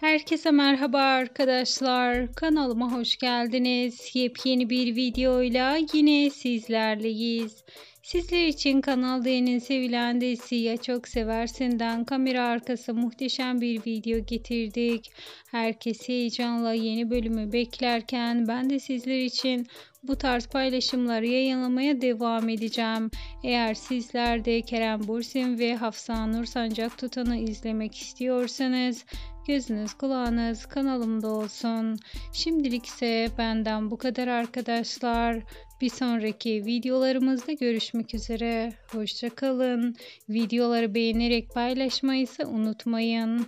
Herkese merhaba arkadaşlar. Kanalıma hoş geldiniz. Yepyeni bir videoyla yine sizlerleyiz. Sizler için Kanal D'nin sevilen dizisi Ya Çok Seversin'den kamera arkası muhteşem bir video getirdik. Herkes heyecanla yeni bölümü beklerken ben de sizler için bu tarz paylaşımları yayınlamaya devam edeceğim. Eğer sizler de Kerem Bursin ve Hafsa Nur Sancak Tutan'ı izlemek istiyorsanız gözünüz kulağınız kanalımda olsun. Şimdilik ise benden bu kadar arkadaşlar. Bir sonraki videolarımızda görüşmek üzere. Hoşçakalın. Videoları beğenerek paylaşmayı ise unutmayın.